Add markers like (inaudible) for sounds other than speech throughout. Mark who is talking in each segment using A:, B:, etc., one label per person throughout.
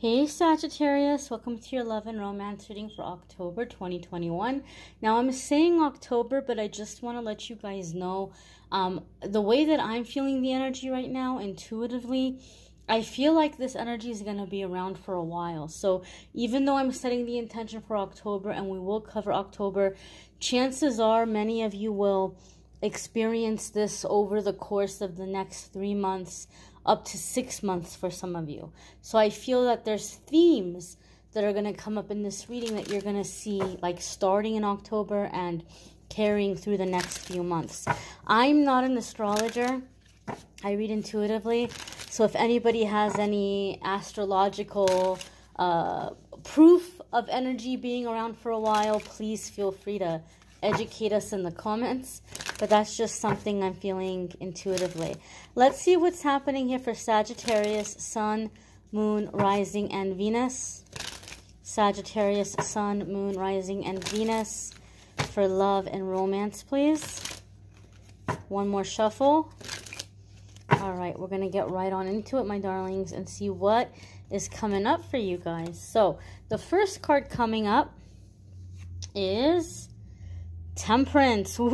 A: Hey Sagittarius, welcome to your love and romance reading for October 2021. Now I'm saying October, but I just want to let you guys know um, the way that I'm feeling the energy right now intuitively. I feel like this energy is going to be around for a while. So even though I'm setting the intention for October and we will cover October, chances are many of you will experience this over the course of the next three months, up to six months for some of you. So I feel that there's themes that are going to come up in this reading that you're going to see like starting in October and carrying through the next few months. I'm not an astrologer. I read intuitively. So if anybody has any astrological uh, proof of energy being around for a while, please feel free to educate us in the comments. But that's just something I'm feeling intuitively. Let's see what's happening here for Sagittarius, Sun, Moon, Rising, and Venus. Sagittarius, Sun, Moon, Rising, and Venus for love and romance, please. One more shuffle. All right, we're going to get right on into it, my darlings, and see what is coming up for you guys. So, the first card coming up is Temperance. (laughs)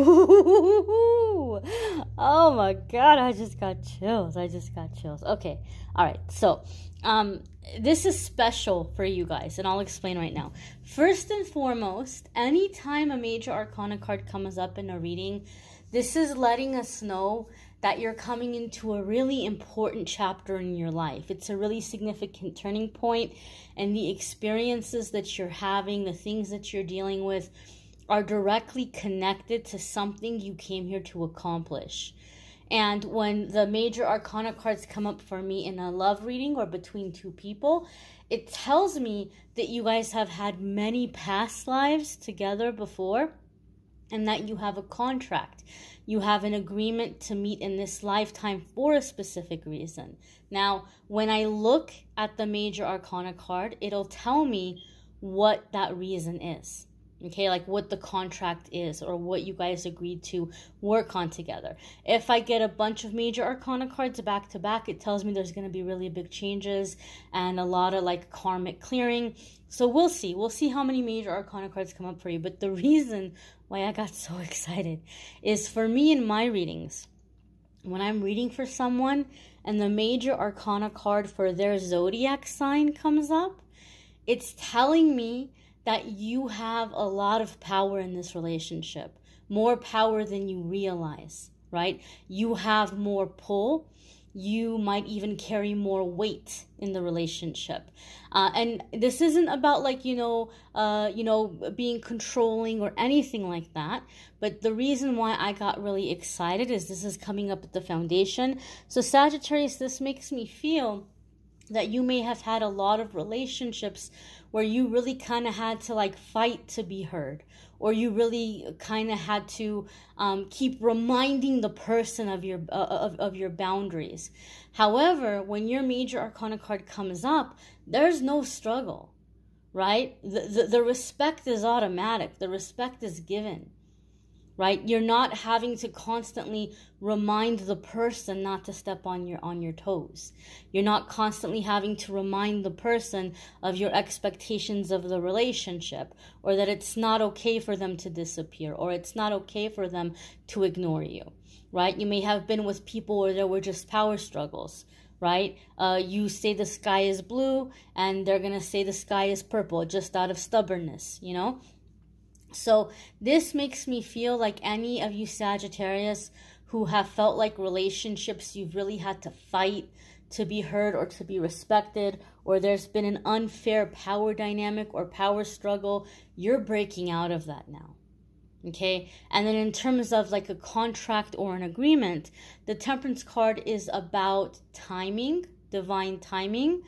A: Oh my god, I just got chills. I just got chills. Okay. All right. So, um this is special for you guys and I'll explain right now. First and foremost, anytime a major arcana card comes up in a reading, this is letting us know that you're coming into a really important chapter in your life. It's a really significant turning point, and the experiences that you're having, the things that you're dealing with, are directly connected to something you came here to accomplish. And when the major arcana cards come up for me in a love reading or between two people, it tells me that you guys have had many past lives together before and that you have a contract. You have an agreement to meet in this lifetime for a specific reason. Now, when I look at the major arcana card, it'll tell me what that reason is okay like what the contract is or what you guys agreed to work on together. If i get a bunch of major arcana cards back to back it tells me there's going to be really big changes and a lot of like karmic clearing. So we'll see. We'll see how many major arcana cards come up for you. But the reason why i got (laughs) so excited is for me in my readings. When i'm reading for someone and the major arcana card for their zodiac sign comes up it's telling me that you have a lot of power in this relationship, more power than you realize, right? You have more pull. You might even carry more weight in the relationship, uh, and this isn't about like you know, uh, you know, being controlling or anything like that. But the reason why I got really excited is this is coming up at the foundation. So Sagittarius, this makes me feel that you may have had a lot of relationships where you really kind of had to like fight to be heard or you really kind of had to um, keep reminding the person of your uh, of, of your boundaries. However when your major arcana card comes up there's no struggle right? The, the, the respect is automatic. The respect is given right you're not having to constantly remind the person not to step on your on your toes you're not constantly having to remind the person of your expectations of the relationship or that it's not okay for them to disappear or it's not okay for them to ignore you right you may have been with people where there were just power struggles right? Uh, you say the sky is blue, and they're gonna say the sky is purple just out of stubbornness, you know? So this makes me feel like any of you Sagittarius who have felt like relationships you've really had to fight to be heard or to be respected, or there's been an unfair power dynamic or power struggle, you're breaking out of that now. Okay, and then in terms of like a contract or an agreement, the temperance card is about timing, divine timing,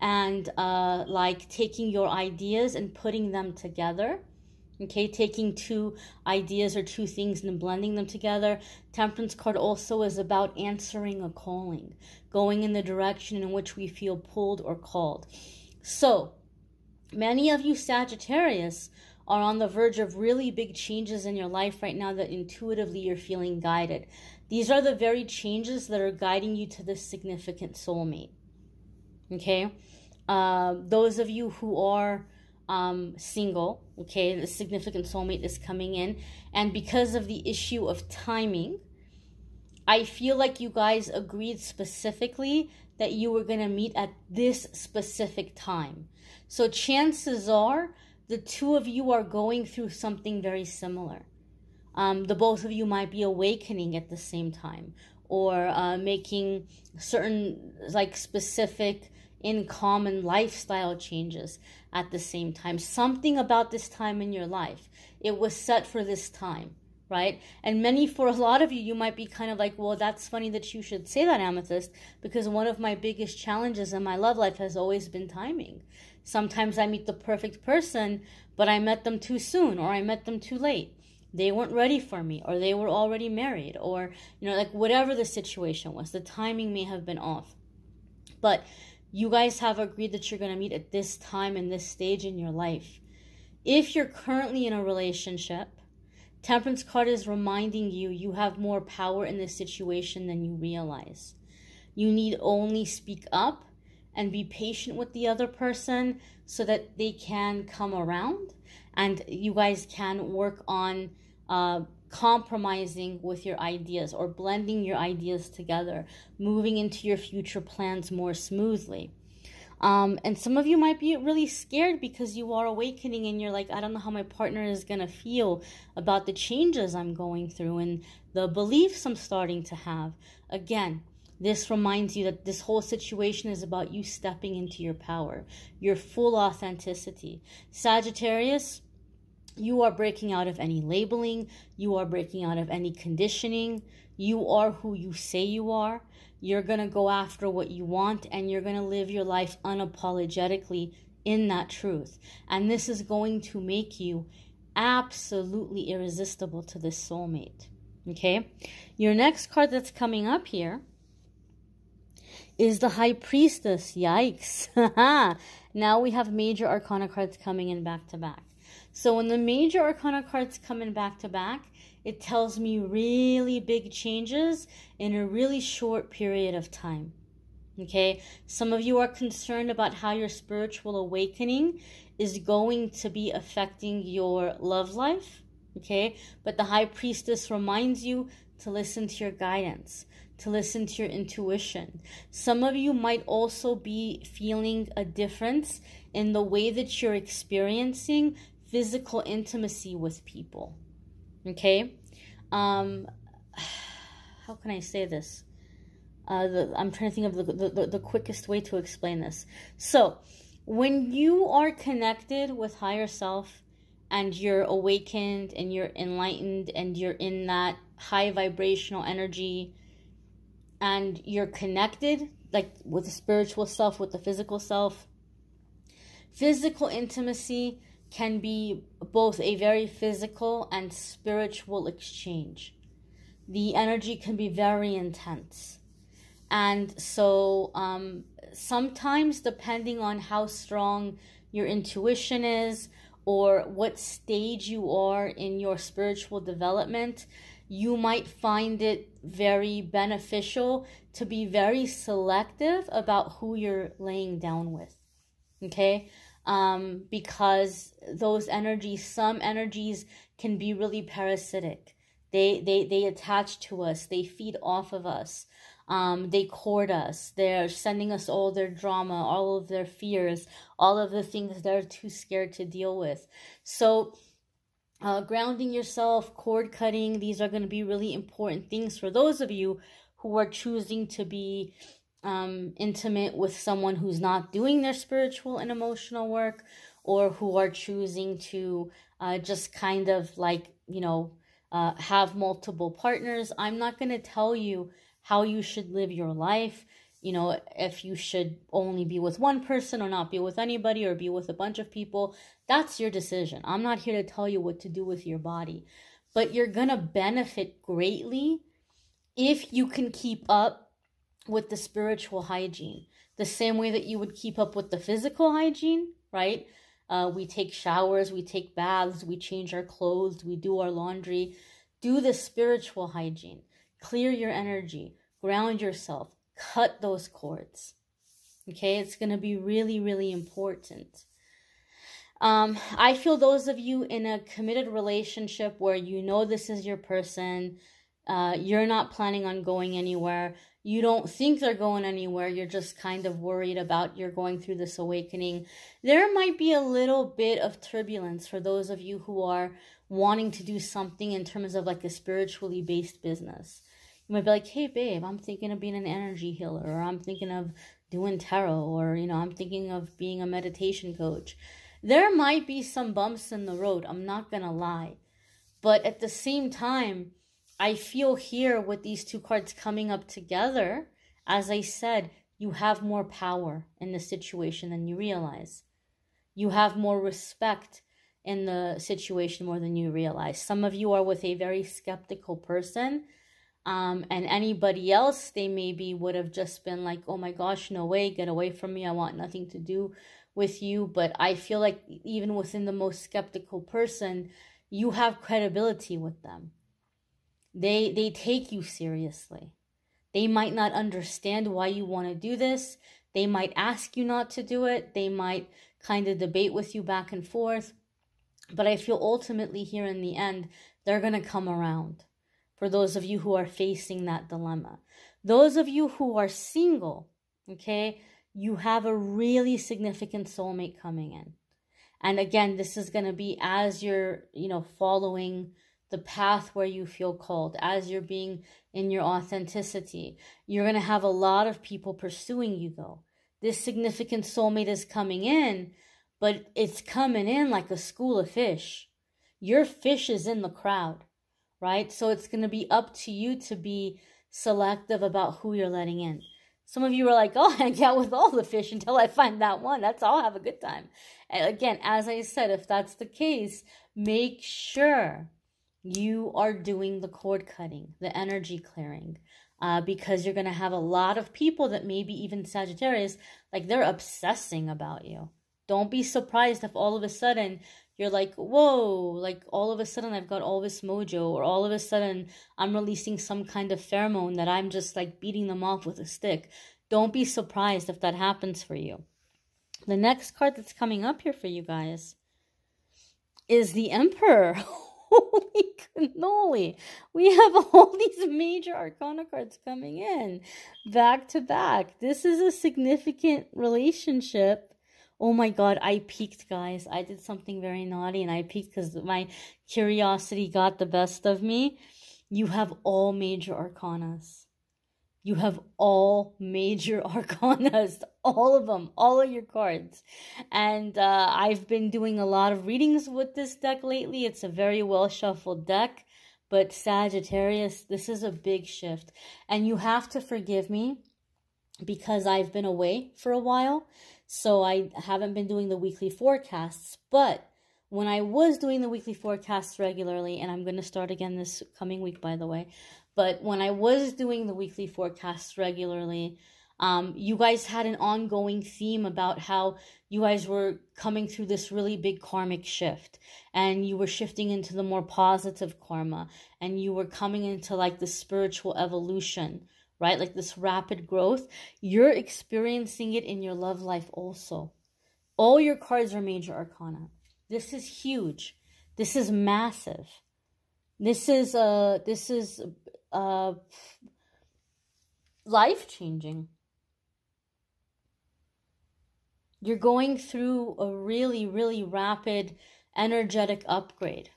A: and uh, like taking your ideas and putting them together Okay, taking two ideas or two things and blending them together. Temperance card also is about answering a calling, going in the direction in which we feel pulled or called. So, many of you Sagittarius are on the verge of really big changes in your life right now that intuitively you're feeling guided. These are the very changes that are guiding you to this significant soulmate. Okay? uh, those of you who are um, single, okay, the significant soulmate is coming in. And because of the issue of timing, I feel like you guys agreed specifically that you were going to meet at this specific time. So chances are the two of you are going through something very similar. Um, the both of you might be awakening at the same time or uh, making certain like specific in common lifestyle changes at the same time. Something about this time in your life. It was set for this time, right? And many, for a lot of you, you might be kind of like, well, that's funny that you should say that, Amethyst, because one of my biggest challenges in my love life has always been timing. Sometimes I meet the perfect person, but I met them too soon or I met them too late. They weren't ready for me or they were already married or, you know, like whatever the situation was, the timing may have been off. But you guys have agreed that you're going to meet at this time and this stage in your life. If you're currently in a relationship, Temperance card is reminding you you have more power in this situation than you realize. You need only speak up and be patient with the other person so that they can come around and you guys can work on uh, compromising with your ideas or blending your ideas together, moving into your future plans more smoothly. Um, and some of you might be really scared because you are awakening and you're like, I don't know how my partner is going to feel about the changes I'm going through and the beliefs I'm starting to have. Again, this reminds you that this whole situation is about you stepping into your power, your full authenticity. Sagittarius, you are breaking out of any labeling, you are breaking out of any conditioning. You are who you say you are. You're going to go after what you want and you're going to live your life unapologetically in that truth. And this is going to make you absolutely irresistible to this soulmate. Okay? Your next card that's coming up here is the High Priestess. Yikes. (laughs) now we have major arcana cards coming in back to back. So when the major arcana cards come in back to back, it tells me really big changes in a really short period of time. Okay, some of you are concerned about how your spiritual awakening is going to be affecting your love life. Okay, but the high priestess reminds you to listen to your guidance, to listen to your intuition. Some of you might also be feeling a difference in the way that you're experiencing physical intimacy with people. Okay? Um, (sighs) how can I say this? Uh, the, I'm trying to think of the, the, the quickest way to explain this. So, when you are connected with higher self and you're awakened and you're enlightened and you're in that high vibrational energy and you're connected, like with the spiritual self, with the physical self, physical intimacy can be both a very physical and spiritual exchange. The energy can be very intense. And so um, sometimes, depending on how strong your intuition is or what stage you are in your spiritual development, you might find it very beneficial to be very selective about who you're laying down with. Okay? Um, because those energies, some energies can be really parasitic. They, they, they attach to us. They feed off of us. Um, they court us. They're sending us all their drama, all of their fears, all of the things they're too scared to deal with. So, uh, grounding yourself, cord cutting, these are going to be really important things for those of you who are choosing to be um, intimate with someone who's not doing their spiritual and emotional work or who are choosing to uh, just kind of like, you know, uh, have multiple partners. I'm not going to tell you how you should live your life. You know, if you should only be with one person or not be with anybody or be with a bunch of people, that's your decision. I'm not here to tell you what to do with your body, but you're going to benefit greatly if you can keep up with the spiritual hygiene, the same way that you would keep up with the physical hygiene, right? Uh, we take showers, we take baths, we change our clothes, we do our laundry. Do the spiritual hygiene. Clear your energy, ground yourself, cut those cords. Okay, it's going to be really, really important. Um, I feel those of you in a committed relationship where you know this is your person, uh, you're not planning on going anywhere, you don't think they're going anywhere, you're just kind of worried about you're going through this awakening. There might be a little bit of turbulence for those of you who are wanting to do something in terms of like a spiritually based business. You might be like, hey, babe, I'm thinking of being an energy healer, or I'm thinking of doing tarot, or, you know, I'm thinking of being a meditation coach. There might be some bumps in the road, I'm not gonna lie. But at the same time, I feel here with these two cards coming up together, as I said, you have more power in the situation than you realize. You have more respect in the situation more than you realize. Some of you are with a very skeptical person um, and anybody else, they maybe would have just been like, oh my gosh, no way, get away from me. I want nothing to do with you. But I feel like even within the most skeptical person, you have credibility with them. They, they take you seriously. They might not understand why you want to do this. They might ask you not to do it. They might kind of debate with you back and forth. But I feel ultimately here in the end, they're going to come around for those of you who are facing that dilemma. Those of you who are single, okay, you have a really significant soulmate coming in. And again, this is going to be as you're, you know, following the path where you feel called, as you're being in your authenticity. You're going to have a lot of people pursuing you, though. This significant soulmate is coming in, but it's coming in like a school of fish. Your fish is in the crowd right? So it's going to be up to you to be selective about who you're letting in. Some of you are like, oh, (laughs) hang out with all the fish until I find that one. That's all. Have a good time. And again, as I said, if that's the case, make sure you are doing the cord cutting, the energy clearing, uh, because you're going to have a lot of people that maybe even Sagittarius, like they're obsessing about you. Don't be surprised if all of a sudden you're like, whoa, like all of a sudden I've got all this mojo, or all of a sudden I'm releasing some kind of pheromone that I'm just like beating them off with a stick. Don't be surprised if that happens for you. The next card that's coming up here for you guys is the Emperor. (laughs) Holy cannoli. We have (laughs) all these major arcana cards coming in back to back. This is a significant relationship oh my god, I peeked, guys. I did something very naughty and I peeked because my curiosity got the best of me. You have all major arcanas. You have all major (laughs) arcanas, (laughs) all of them, all of your cards. And uh, I've been doing a lot of readings with this deck lately. It's a very well shuffled deck. But Sagittarius, this is a big shift. And you have to forgive me because I've been away for a while. So I haven't been doing the weekly forecasts. But when I was doing the weekly forecasts regularly, and I'm going to start again this coming week, by the way, but when I was doing the weekly forecasts regularly, um, you guys had an ongoing theme about how you guys were coming through this really big karmic shift and you were shifting into the more positive karma and you were coming into like the spiritual evolution right? Like this rapid growth, you're experiencing it in your love life also. All your cards are major arcana. This is huge. This is massive. This is uh this is uh life changing. You're going through a really really rapid energetic upgrade.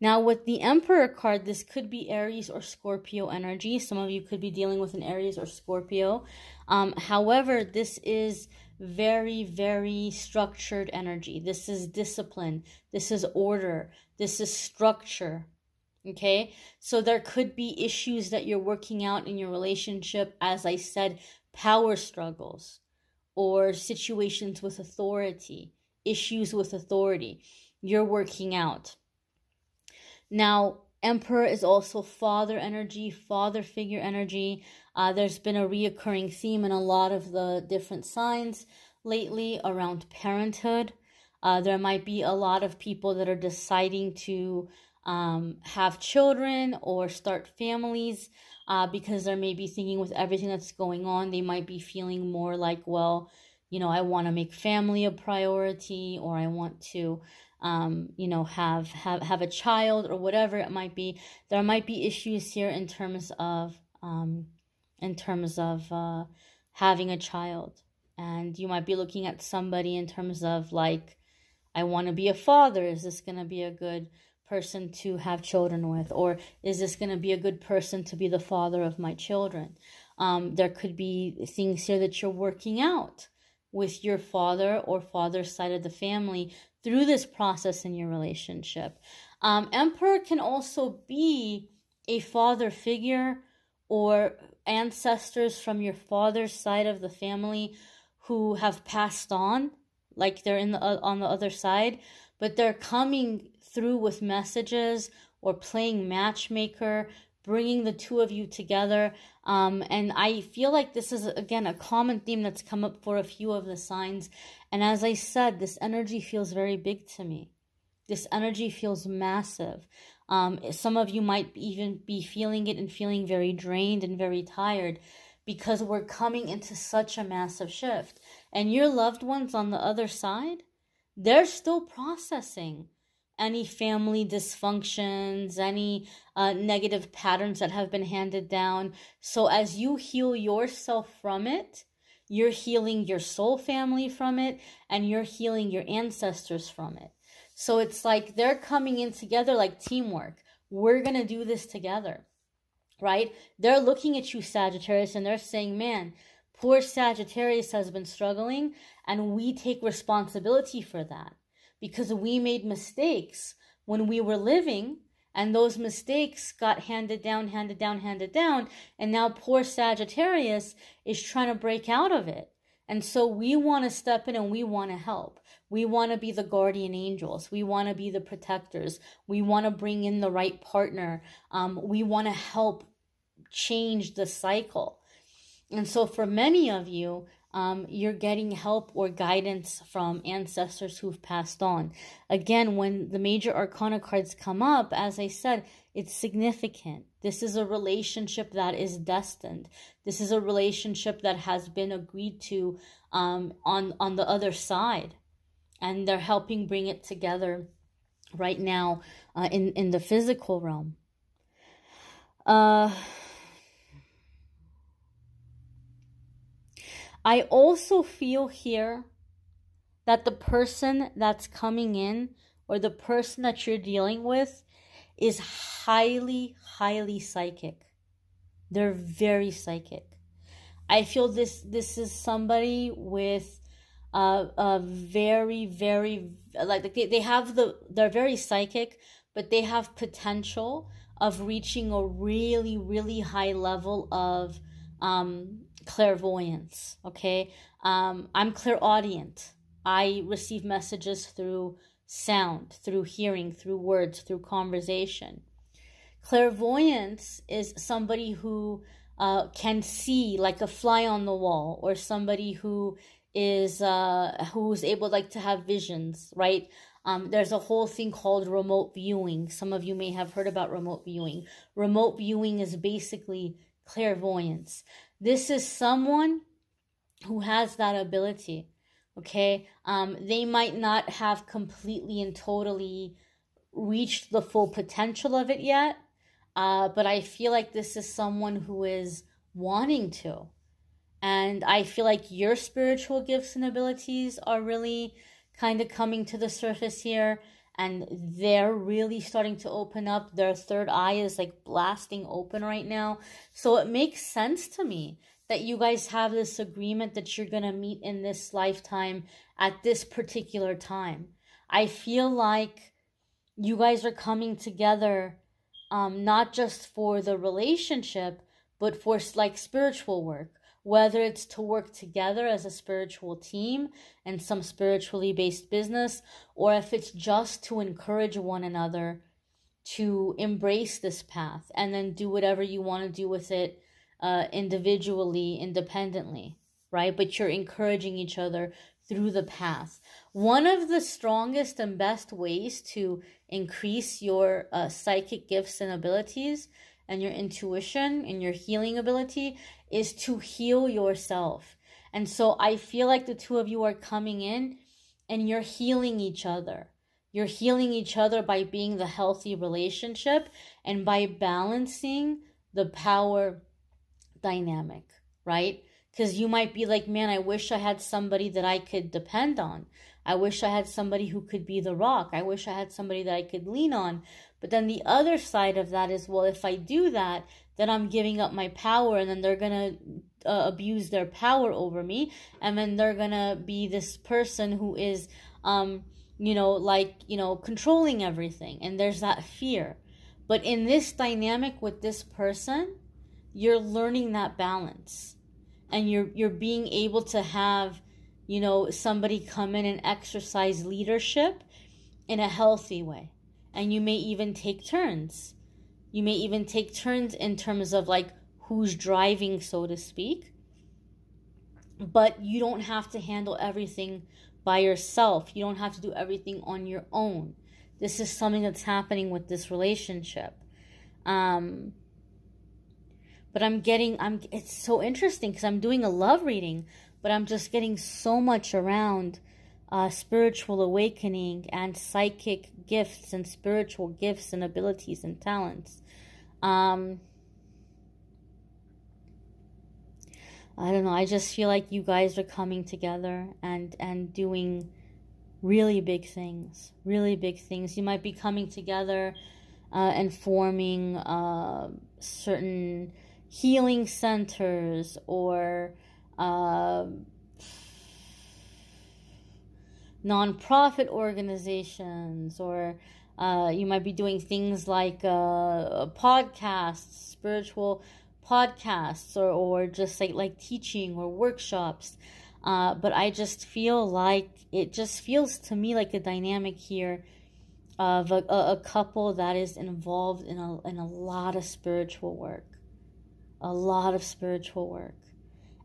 A: Now, with the Emperor card, this could be Aries or Scorpio energy. Some of you could be dealing with an Aries or Scorpio. Um, however, this is very, very structured energy. This is discipline. This is order. This is structure. Okay? So there could be issues that you're working out in your relationship. As I said, power struggles or situations with authority, issues with authority. You're working out now, Emperor is also father energy, father figure energy. Uh, there's been a reoccurring theme in a lot of the different signs lately around parenthood. Uh, there might be a lot of people that are deciding to um, have children or start families uh, because they're maybe thinking with everything that's going on, they might be feeling more like, well, you know, I want to make family a priority or I want to, um, you know, have, have, have a child or whatever it might be. There might be issues here in terms of, um, in terms of uh, having a child. And you might be looking at somebody in terms of like, I want to be a father. Is this going to be a good person to have children with? Or is this going to be a good person to be the father of my children? Um, there could be things here that you're working out with your father or father's side of the family through this process in your relationship. Um, Emperor can also be a father figure or ancestors from your father's side of the family who have passed on, like they're in the uh, on the other side, but they're coming through with messages or playing matchmaker, bringing the two of you together. Um, and I feel like this is, again, a common theme that's come up for a few of the signs. And as I said, this energy feels very big to me. This energy feels massive. Um, some of you might even be feeling it and feeling very drained and very tired because we're coming into such a massive shift. And your loved ones on the other side, they're still processing any family dysfunctions, any uh, negative patterns that have been handed down. So as you heal yourself from it, you're healing your soul family from it, and you're healing your ancestors from it. So it's like they're coming in together like teamwork. We're going to do this together, right? They're looking at you, Sagittarius, and they're saying, man, poor Sagittarius has been struggling, and we take responsibility for that because we made mistakes when we were living and those mistakes got handed down, handed down, handed down. And now poor Sagittarius is trying to break out of it. And so we want to step in and we want to help. We want to be the guardian angels. We want to be the protectors. We want to bring in the right partner. Um, we want to help change the cycle. And so for many of you, um, you're getting help or guidance from ancestors who've passed on. Again, when the major arcana cards come up, as I said, it's significant. This is a relationship that is destined. This is a relationship that has been agreed to um, on on the other side, and they're helping bring it together right now uh, in in the physical realm. Uh, I also feel here that the person that's coming in or the person that you're dealing with is highly, highly psychic. They're very psychic. I feel this this is somebody with uh, a very, very like they, they have the they're very psychic, but they have potential of reaching a really, really high level of um clairvoyance, okay? Um, I'm clairaudient. I receive messages through sound, through hearing, through words, through conversation. Clairvoyance is somebody who uh, can see like a fly on the wall, or somebody who is uh, who's able like to have visions, right? Um, there's a whole thing called remote viewing. Some of you may have heard about remote viewing. Remote viewing is basically clairvoyance. This is someone who has that ability. Okay. Um, they might not have completely and totally reached the full potential of it yet. Uh, but I feel like this is someone who is wanting to. And I feel like your spiritual gifts and abilities are really kind of coming to the surface here and they're really starting to open up. Their third eye is like blasting open right now. So it makes sense to me that you guys have this agreement that you're going to meet in this lifetime at this particular time. I feel like you guys are coming together um, not just for the relationship, but for like spiritual work whether it's to work together as a spiritual team and some spiritually based business, or if it's just to encourage one another to embrace this path and then do whatever you want to do with it uh, individually, independently. right? But you're encouraging each other through the path. One of the strongest and best ways to increase your uh, psychic gifts and abilities and your intuition and your healing ability is to heal yourself. And so I feel like the two of you are coming in and you're healing each other. You're healing each other by being the healthy relationship and by balancing the power dynamic, right? Because you might be like, man, I wish I had somebody that I could depend on. I wish I had somebody who could be the rock. I wish I had somebody that I could lean on. But then the other side of that is, well, if I do that, then I'm giving up my power and then they're to uh, abuse their power over me. And then they're to be this person who is, um, you know, like, you know, controlling everything. And there's that fear. But in this dynamic with this person, you're learning that balance and you're you're being able to have you know somebody come in and exercise leadership in a healthy way and you may even take turns. You may even take turns in terms of like who's driving so to speak. But you don't have to handle everything by yourself. You don't have to do everything on your own. This is something that's happening with this relationship. Um but I'm getting I'm it's so interesting because I'm doing a love reading, but I'm just getting so much around uh, spiritual awakening and psychic gifts and spiritual gifts and abilities and talents. Um, I don't know. I just feel like you guys are coming together and and doing really big things. Really big things. You might be coming together uh, and forming uh, certain healing centers or uh, nonprofit organizations or uh, you might be doing things like uh, podcasts, spiritual podcasts, or, or just like, like teaching or workshops. Uh, but I just feel like it just feels to me like a dynamic here of a, a, a couple that is involved in a, in a lot of spiritual work a lot of spiritual work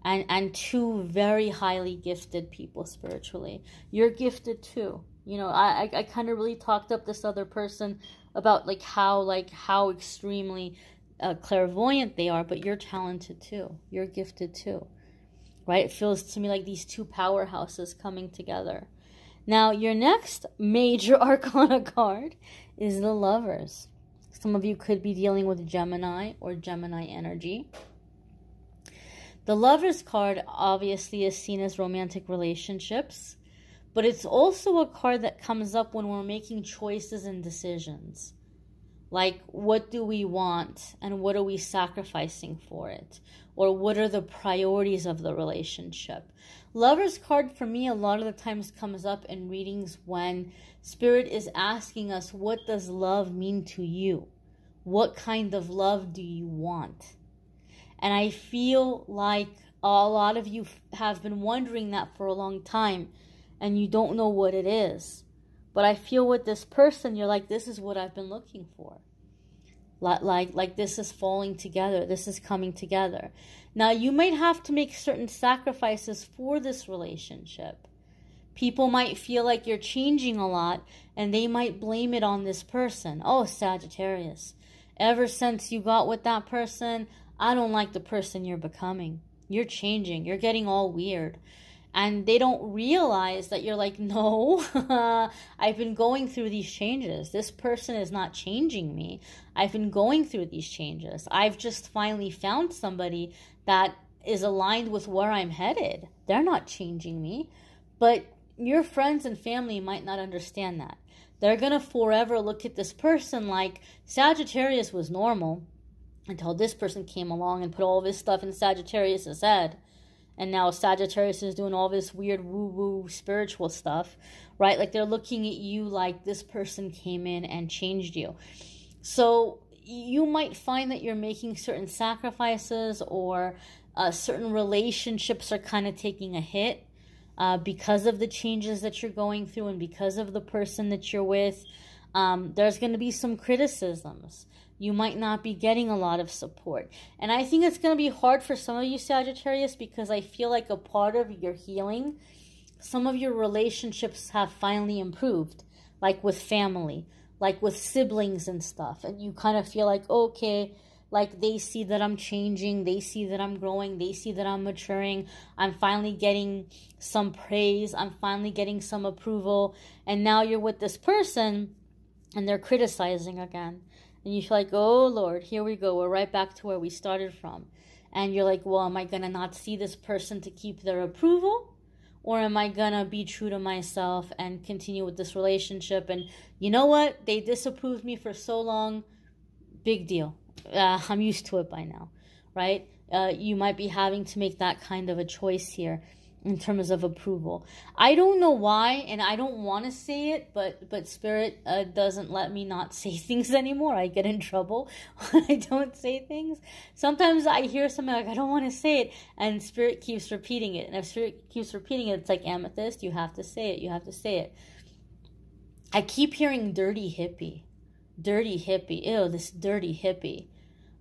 A: and and two very highly gifted people spiritually. You're gifted too. You know i i, I kind of really talked up this other person about like how like how extremely uh, clairvoyant they are but you're talented too. You're gifted too. Right? It feels to me like these two powerhouses coming together. Now your next major (laughs) arcana card is the lovers. Some of you could be dealing with Gemini or Gemini energy. The Lover's card obviously is seen as romantic relationships, but it's also a card that comes up when we're making choices and decisions. Like, what do we want and what are we sacrificing for it? Or what are the priorities of the relationship? Lover's card for me a lot of the times comes up in readings when spirit is asking us what does love mean to you? What kind of love do you want? And I feel like a lot of you have been wondering that for a long time and you don't know what it is. But I feel with this person you're like this is what I've been looking for. Like like like this is falling together. This is coming together. Now you might have to make certain sacrifices for this relationship. People might feel like you're changing a lot and they might blame it on this person. Oh sagittarius. Ever since you got with that person i don't like the person you're becoming. You're changing. You're getting all weird. And they don't realize that you're like (laughs) no (laughs) i've been going through these changes. This person is not changing me. I've been going through these changes. I've just finally found somebody that is aligned with where i'm headed. They're not changing me. But your friends and family might not understand that. They're gonna forever look at this person like sagittarius was normal until this person came along and put all this stuff in sagittarius's head and now Sagittarius is doing all this weird woo woo spiritual stuff, right? Like they're looking at you like this person came in and changed you. So you might find that you're making certain sacrifices or uh, certain relationships are kind of taking a hit uh, because of the changes that you're going through and because of the person that you're with. Um, there's going to be some criticisms. You might not be getting a lot of support. And I think it's going to be hard for some of you, Sagittarius, because I feel like a part of your healing, some of your relationships have finally improved, like with family, like with siblings and stuff. And you kind of feel like, okay, like they see that I'm changing, they see that I'm growing, they see that I'm maturing. I'm finally getting some praise, I'm finally getting some approval. And now you're with this person and they're criticizing again. And you feel like, oh Lord, here we go. We're right back to where we started from. And you're like, well, am I going to not see this person to keep their approval? Or am I going to be true to myself and continue with this relationship? And you know what? They disapproved me for so long. Big deal uh, I'm used to it by now, right? Uh, you might be having to make that kind of a choice here in terms of approval. I don't know why, and I don't want to say it, but but Spirit uh, doesn't let me not (laughs) say things anymore. I get in trouble when I don't say things. Sometimes I hear something like I don't want to say it, and Spirit keeps repeating it, and if Spirit keeps repeating it, it's like amethyst. You have to say it. You have to say it. I keep hearing dirty hippie, dirty hippie. Ew, this dirty hippie.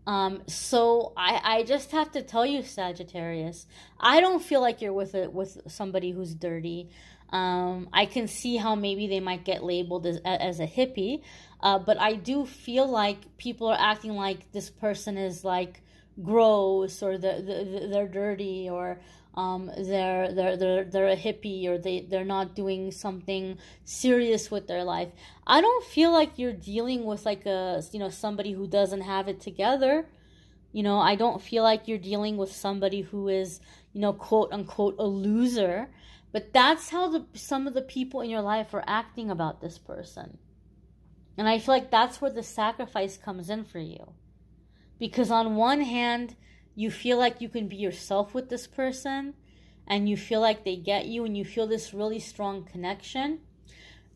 A: Um, so I, I just have to tell you, Sagittarius, I don't feel like you're with it with somebody who's dirty. Um, I can see how maybe they might get labeled as, as a hippie, uh, but I do feel like people are acting like this person is like gross or the, the, they're dirty or um, they're they're they're they're a hippie or they they're not doing something serious with their life. I don't feel like you're dealing with like a you know somebody who doesn't have it together. You know, I don't feel like you're dealing with somebody who is you know quote unquote a loser. But that's how the some of the people in your life are acting about this person. And I feel like that's where the sacrifice comes in for you. Because on one hand, you feel like you can be yourself with this person and you feel like they get you and you feel this really strong connection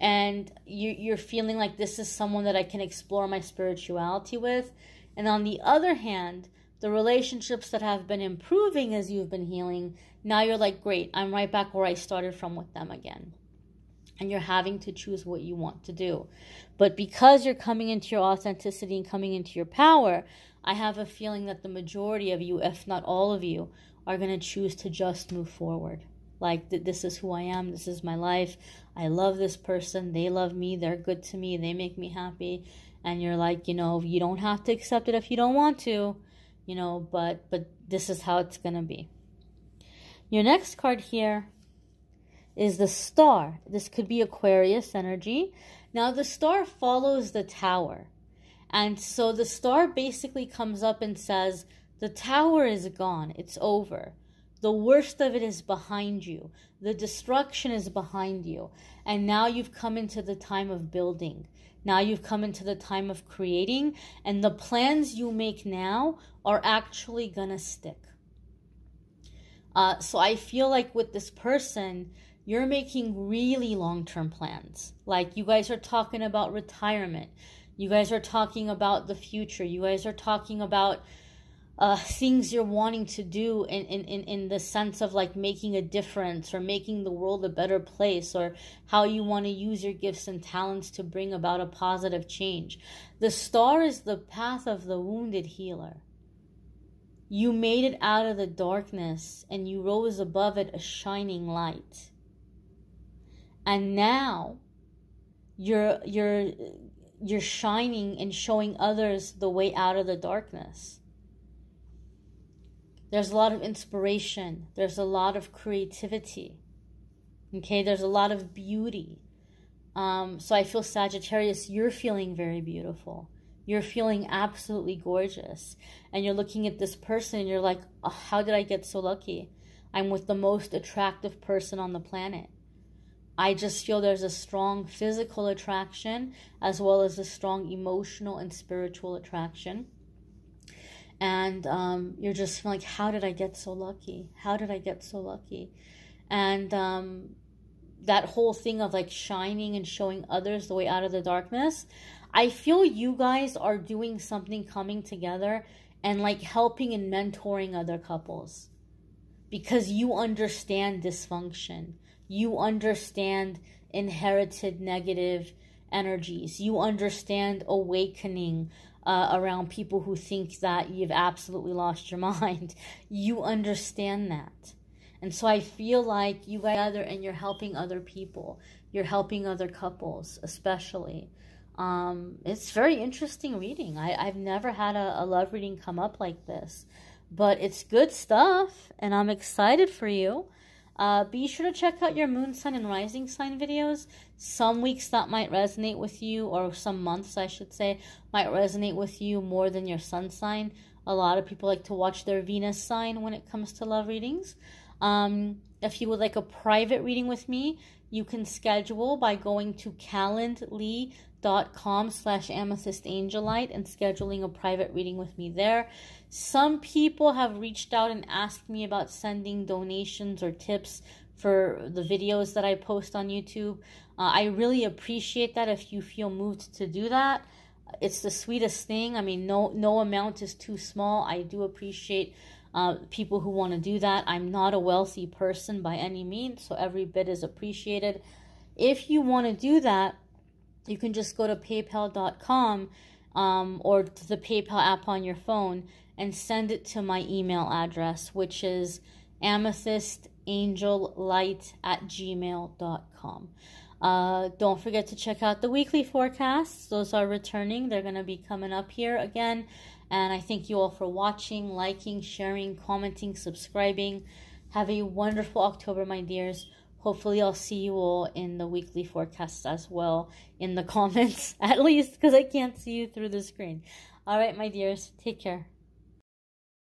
A: and you, you're feeling like this is someone that I can explore my spirituality with. And on the other hand, the relationships that have been improving as you've been healing, now you're like, great, I'm right back where I started from with them again. And you're having to choose what you want to do. But because you're coming into your authenticity and coming into your power, I have a feeling that the majority of you, if not all of you, are going to choose to just move forward. Like, this is who I am, this is my life. I love this person, they love me, they're good to me, they make me happy. And you're like, you know, you don't have to accept it if you don't want to, you know, but but this is how it's going to be. Your next card here is the star. This could be Aquarius energy. Now, the star follows the tower. And so the star basically comes up and says, The tower is gone, it's over. The worst of it is behind you. The destruction is behind you. And now you've come into the time of building. Now you've come into the time of creating. And the plans you make now are actually going to stick. Uh, so I feel like with this person, you're making really long term plans. Like you guys are talking about retirement. You guys are talking about the future. You guys are talking about uh, things you're wanting to do in, in, in, in the sense of like making a difference or making the world a better place or how you want to use your gifts and talents to bring about a positive change. The star is the path of the wounded healer. You made it out of the darkness and you rose above it a shining light. And now you're you're you're shining and showing others the way out of the darkness. There's a lot of inspiration, there's a lot of creativity. Okay, there's a lot of beauty. Um, so I feel Sagittarius, you're feeling very beautiful. You're feeling absolutely gorgeous. And you're looking at this person and you're like, oh, how did I get so lucky? I'm with the most attractive person on the planet. I just feel there's a strong physical attraction as well as a strong emotional and spiritual attraction. And um, you're just like, how did I get so lucky? How did I get so lucky? And um, that whole thing of like shining and showing others the way out of the darkness, I feel you guys are doing something coming together and like helping and mentoring other couples because you understand dysfunction you understand inherited negative energies. You understand awakening uh, around people who think that you've absolutely lost your (laughs) mind. You understand that. And so I feel like you guys gather and you're helping other people. You're helping other couples, especially. Um, it's very interesting reading. I, I've never had a, a love reading come up like this, but it's good stuff, and I'm excited for you. Uh, be sure to check out your moon sign and rising sign videos. Some weeks that might resonate with you, or some months, I should say, might resonate with you more than your sun sign. A lot of people like to watch their Venus sign when it comes to love readings. Um, if you would like a private reading with me, you can schedule by going to calendly.com slash amethystangellight and scheduling a private reading with me there. Some people have reached out and asked me about sending donations or tips for the videos that I post on YouTube. Uh, I really appreciate that if you feel moved to do that. It's the sweetest thing. I mean, no no amount is too small. I do appreciate uh, people who want to do that. I'm not a wealthy person by any means, so every bit is appreciated. If you want to do that, you can just go to paypal.com um, or the PayPal app on your phone and send it to my email address, which is amethystangellight at gmail.com. Uh, don't forget to check out the weekly forecasts. Those are returning. They're going to be coming up here again. And I thank you all for watching, liking, sharing, commenting, subscribing. Have a wonderful October, my dears. Hopefully, I'll see you all in the weekly forecasts as well in the (laughs) comments, at least, because I can't see you through the screen. All right, my dears, take care.